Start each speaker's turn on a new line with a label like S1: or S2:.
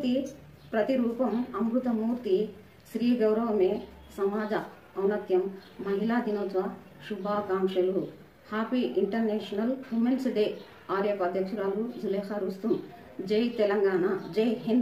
S1: ప్రకృతి ప్రతిరూపం అమృతమూర్తి శ్రీ గౌరవమే సమాజ ఔన్నత్యం మహిళా దినోత్సవ శుభాకాంక్షలు. హ్యాపీ ఇంటర్నేషనల్ ఉమెన్స్ డే ఆర్యప్ అధ్యక్షురాలు జులేఖా రుస్తుం. జై తెలంగాణ. జై హింద్.